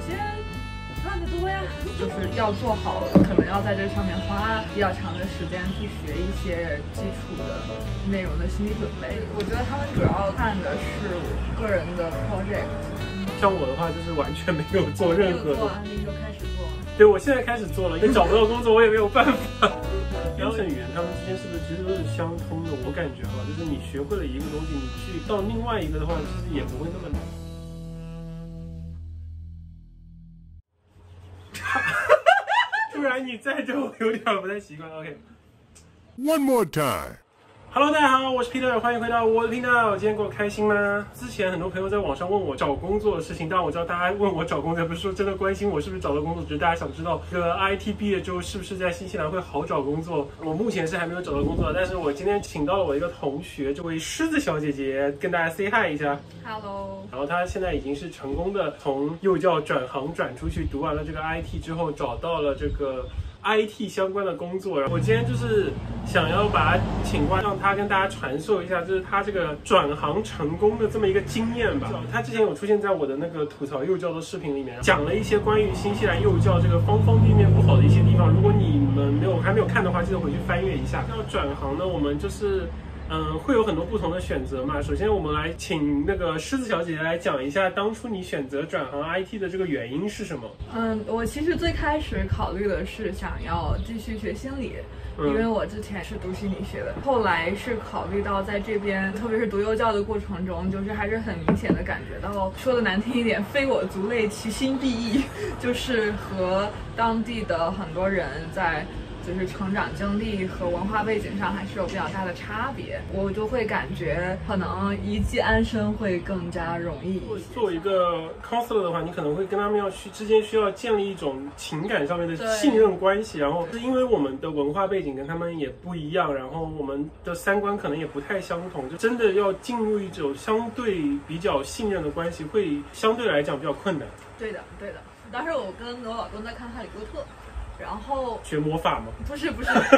先看的多呀，就是要做好，可能要在这上面花比较长的时间去学一些基础的内容的心理准备。我觉得他们主要看的是我个人的 project。像我的话，就是完全没有做任何的。做安利就开始做。对，我现在开始做了，你找不到工作，我也没有办法。编程语言他们之间是不是其实都是相通的？我感觉哈，就是你学会了一个东西，你去到另外一个的话，其实也不会那么难。你在这，我有点不太习惯。OK。One more time. Hello，大家好，我是 Peter，欢迎回到我的频道。今天过得开心吗？之前很多朋友在网上问我找工作的事情，但我知道大家问我找工作，不是说真的关心我是不是找到工作，只是大家想知道这个 IT 毕业之后是不是在新西兰会好找工作。我目前是还没有找到工作，但是我今天请到了我一个同学，这位狮子小姐姐，跟大家 say hi 一下。Hello，然后她现在已经是成功的从幼教转行转出去，读完了这个 IT 之后，找到了这个 IT 相关的工作。然后我今天就是想要把他请过来，让他跟大家传授一下，就是他这个转行成功的这么一个经验吧。他之前有出现在我的那个吐槽幼教的视频里面，讲了一些关于新西兰幼教这个方方面面不好的一些地方。如果你们没有还没有看的话，记得回去翻阅一下。要转行呢，我们就是。嗯，会有很多不同的选择嘛。首先，我们来请那个狮子小姐姐来讲一下，当初你选择转行 IT 的这个原因是什么？嗯，我其实最开始考虑的是想要继续学心理。因为我之前是读心理学的，后来是考虑到在这边，特别是读幼教的过程中，就是还是很明显的感觉到，说的难听一点，非我族类，其心必异，就是和当地的很多人在。就是成长经历和文化背景上还是有比较大的差别，我就会感觉可能一技安身会更加容易。作为一个 counselor 的话，你可能会跟他们要去之间需要建立一种情感上面的信任关系，然后是因为我们的文化背景跟他们也不一样，然后我们的三观可能也不太相同，就真的要进入一种相对比较信任的关系，会相对来讲比较困难。对的，对的。当时我跟我老公在看《哈利波特》。然后学魔法吗？不是不是不是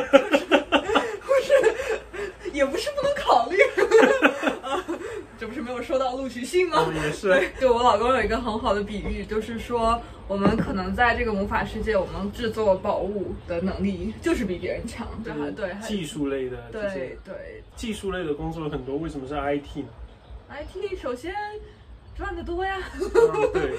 不是，也不是不能考虑。啊，这不是没有收到录取信吗？哦、也是。对，就我老公有一个很好的比喻，就是说我们可能在这个魔法世界，我们制作宝物的能力就是比别人强。对对，技术类的。对对。技术类的工作很多，为什么是 IT 呢？IT 首先。赚得多呀！嗯，对，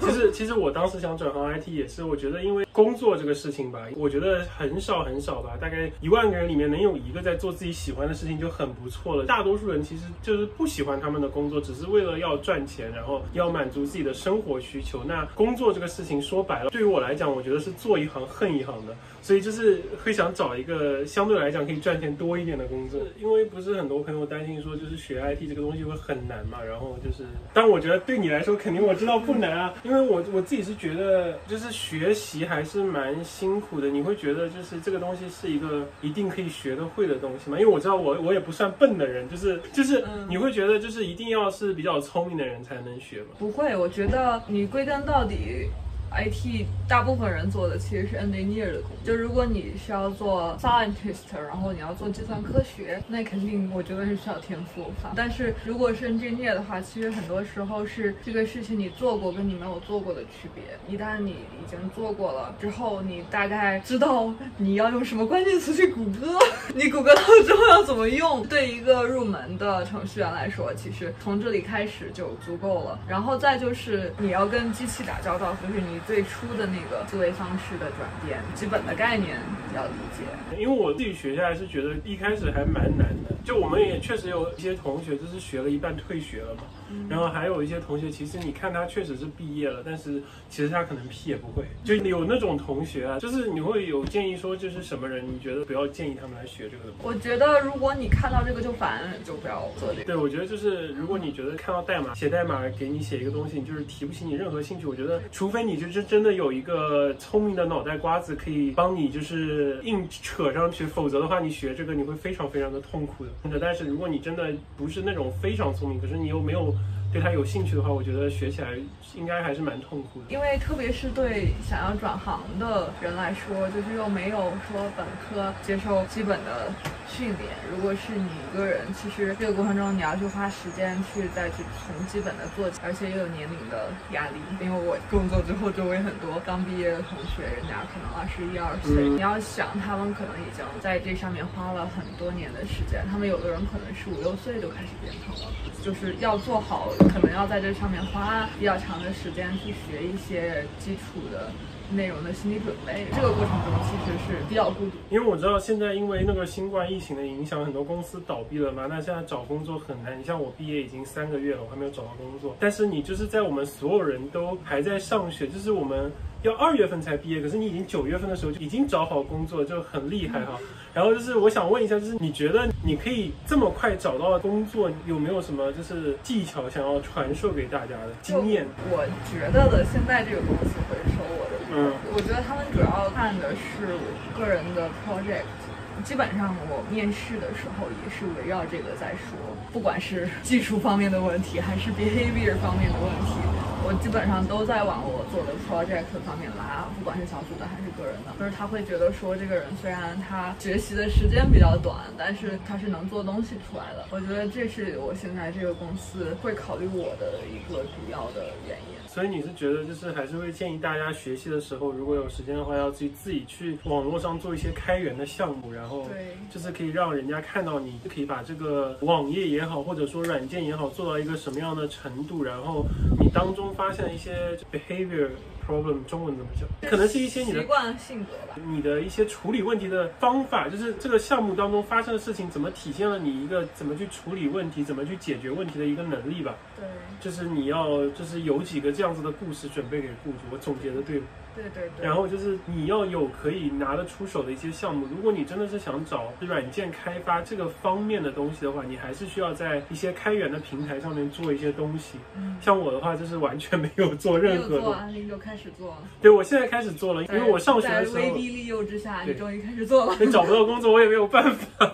其实其实我当时想转行 IT 也是，我觉得因为工作这个事情吧，我觉得很少很少吧，大概一万个人里面能有一个在做自己喜欢的事情就很不错了。大多数人其实就是不喜欢他们的工作，只是为了要赚钱，然后要满足自己的生活需求。那工作这个事情说白了，对于我来讲，我觉得是做一行恨一行的，所以就是会想找一个相对来讲可以赚钱多一点的工作。因为不是很多朋友担心说，就是学 IT 这个东西会很难嘛，然后就是，但我觉得。对你来说肯定我知道不难啊，因为我我自己是觉得就是学习还是蛮辛苦的。你会觉得就是这个东西是一个一定可以学得会的东西吗？因为我知道我我也不算笨的人，就是就是你会觉得就是一定要是比较聪明的人才能学吗？不会，我觉得你归根到底。IT 大部分人做的其实是 engineer 的工作，就如果你需要做 scientist，然后你要做计算科学，那肯定我觉得是需要天赋。但是如果是 engineer 的话，其实很多时候是这个事情你做过跟你没有做过的区别。一旦你已经做过了之后，你大概知道你要用什么关键词去谷歌，你谷歌到之后要怎么用。对一个入门的程序员来说，其实从这里开始就足够了。然后再就是你要跟机器打交道，就是你。最初的那个思维方式的转变，基本的概念要理解。因为我自己学下来是觉得一开始还蛮难的，就我们也确实有一些同学就是学了一半退学了嘛，嗯、然后还有一些同学其实你看他确实是毕业了，但是其实他可能屁也不会。就有那种同学啊，就是你会有建议说，就是什么人你觉得不要建议他们来学这个的？我觉得如果你看到这个就烦，就不要做这个。对，我觉得就是如果你觉得看到代码写代码给你写一个东西，你就是提不起你任何兴趣，我觉得除非你就是真的有一个聪明的脑袋瓜子可以帮你就是硬扯上去，否则的话你学这个你会非常非常的痛苦的。但是如果你真的不是那种非常聪明，可是你又没有对它有兴趣的话，我觉得学起来应该还是蛮痛苦的。因为特别是对想要转行的人来说，就是又没有说本科接受基本的训练。如果是你一个人，其实这个过程中你要去花时间去再去从基本的做起，而且又有年龄的压力。因为我工作之后，周围很多刚毕业的同学，人家可能二十一二岁，你要想他们可能已经在这上面花了很多年的时间，他们有的人可能是五六岁就开始编程了，就是要做好，可能要在这上面花比较长的时间去学一些基础的。内容的心理准备，这个过程中其实是比较孤独。因为我知道现在因为那个新冠疫情的影响，很多公司倒闭了嘛，那现在找工作很难。你像我毕业已经三个月了，我还没有找到工作。但是你就是在我们所有人都还在上学，就是我们要二月份才毕业，可是你已经九月份的时候就已经找好工作，就很厉害哈。然后就是我想问一下，就是你觉得你可以这么快找到工作，有没有什么就是技巧想要传授给大家的经验？我觉得的，现在这个公司会收我的。嗯，我觉得他们主要看的是我个人的 project，基本上我面试的时候也是围绕这个在说，不管是技术方面的问题，还是 behavior 方面的问题。我基本上都在往我做的 project 方面拉，不管是小组的还是个人的。就是他会觉得说，这个人虽然他学习的时间比较短，但是他是能做东西出来的。我觉得这是我现在这个公司会考虑我的一个主要的原因。所以你是觉得，就是还是会建议大家学习的时候，如果有时间的话，要去自己去网络上做一些开源的项目，然后对，就是可以让人家看到你，就可以把这个网页也好，或者说软件也好，做到一个什么样的程度，然后你当中发现一些 behavior。problem 中文怎么讲？可能是一些你的习惯性格吧。你的一些处理问题的方法，就是这个项目当中发生的事情，怎么体现了你一个怎么去处理问题、怎么去解决问题的一个能力吧。对，就是你要就是有几个这样子的故事准备给雇主。我总结的对吗？对对对。然后就是你要有可以拿得出手的一些项目。如果你真的是想找软件开发这个方面的东西的话，你还是需要在一些开源的平台上面做一些东西。嗯。像我的话，就是完全没有做任何。做安利就开。开始做，对我现在开始做了，因为我上学的时候，威逼利诱之下，你终于开始做了。你找不到工作，我也没有办法。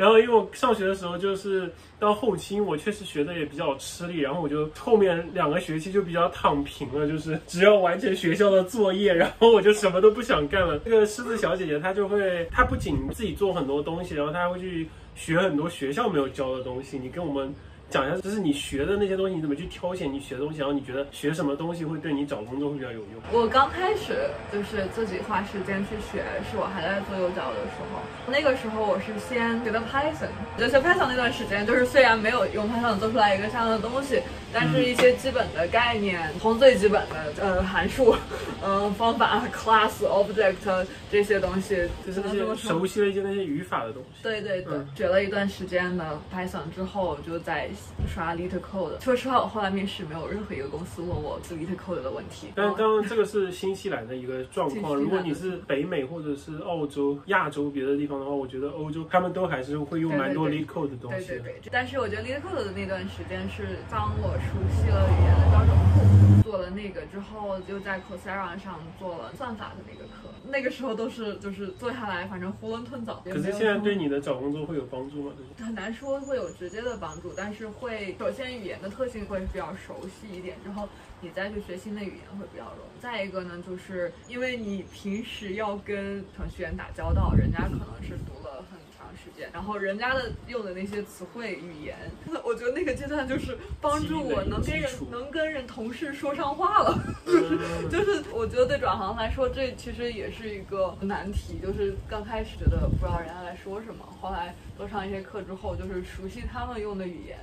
然后因为我上学的时候，就是到后期，我确实学的也比较吃力，然后我就后面两个学期就比较躺平了，就是只要完成学校的作业，然后我就什么都不想干了。这个狮子小姐姐她就会，她不仅自己做很多东西，然后她还会去学很多学校没有教的东西。你跟我们。讲一下，就是你学的那些东西，你怎么去挑选你学的东西？然后你觉得学什么东西会对你找工作会比较有用？我刚开始就是自己花时间去学，是我还在做幼教的时候。那个时候我是先学的 Python，就学 Python 那段时间，就是虽然没有用 Python 做出来一个像样的东西，但是一些基本的概念，从最基本的呃函数，嗯 方法 class object 这些东西，就是那些熟悉了一些那些语法的东西。对对对，学了一段时间的 Python 之后，就在。刷 leetecode 说实话，我后来面试没有任何一个公司问我做 LeetCode 的问题。但当然，这个是新西兰的一个状况。如果你是北美或者是澳洲、亚洲别的地方的话，我觉得欧洲他们都还是会用蛮多 leetecode 的东西。对对对。但是我觉得 leetecode 的那段时间是当我熟悉了语言的标准库，做了那个之后，又在 Coursera 上做了算法的那个课。那个时候都是就是坐下来，反正囫囵吞枣。可是现在对你的找工作会有帮助吗？很难说会有直接的帮助，但是会首先语言的特性会比较熟悉一点，之后你再去学新的语言会比较容易。再一个呢，就是因为你平时要跟程序员打交道，人家可能是读了很。时间，然后人家的用的那些词汇语言，我觉得那个阶段就是帮助我能跟人能跟人同事说上话了，就是 就是我觉得对转行来说，这其实也是一个难题，就是刚开始觉得不知道人家在说什么，后来多上一些课之后，就是熟悉他们用的语言，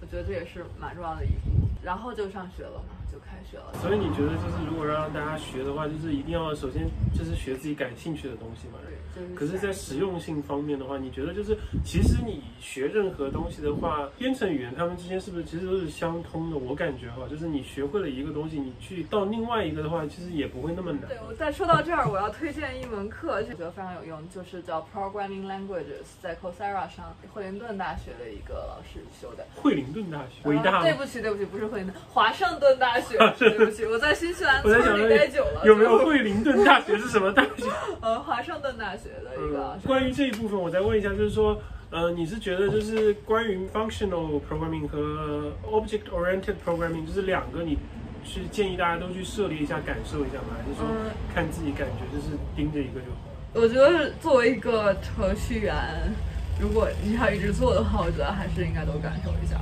我觉得这也是蛮重要的一步，然后就上学了嘛。就开始了，所以你觉得就是如果让大家学的话，就是一定要首先就是学自己感兴趣的东西嘛。对。可是，在实用性方面的话，你觉得就是其实你学任何东西的话，编程语言它们之间是不是其实都是相通的？我感觉哈，就是你学会了一个东西，你去到另外一个的话，其实也不会那么难。对，我再说到这儿，我要推荐一门课，我觉得非常有用，就是叫 Programming Languages，在 Coursera 上，惠灵顿大学的一个老师修的。惠灵顿大学，伟大。对不起，对不起，不是惠灵顿，华盛顿大学。对不起，我在新西兰村里待久了。有没有惠灵顿大学是什么大学？呃，华盛顿大学的一个。关于这一部分，我再问一下，就是说，呃，你是觉得就是关于 functional programming 和 object oriented programming，就是两个，你是建议大家都去涉猎一下，感受一下吗？还是说看自己感觉，就是盯着一个就好？我觉得作为一个程序员。如果你要一直做的话，我觉得还是应该都感受一下，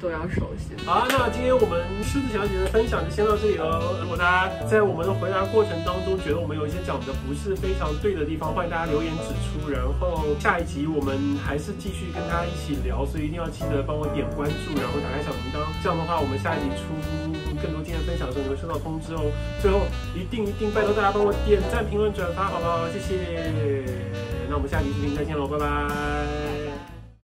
都要熟悉。好了，那今天我们狮子小姐的分享就先到这里喽。如果大家在我们的回答过程当中觉得我们有一些讲的不是非常对的地方，欢迎大家留言指出。然后下一集我们还是继续跟大家一起聊，所以一定要记得帮我点关注，然后打开小铃铛。这样的话，我们下一集出更多经验分享的时候，你会收到通知哦。最后一定一定拜托大家帮我点赞、评论、转发，好不好？谢谢。那我们下期视频再见喽，拜拜。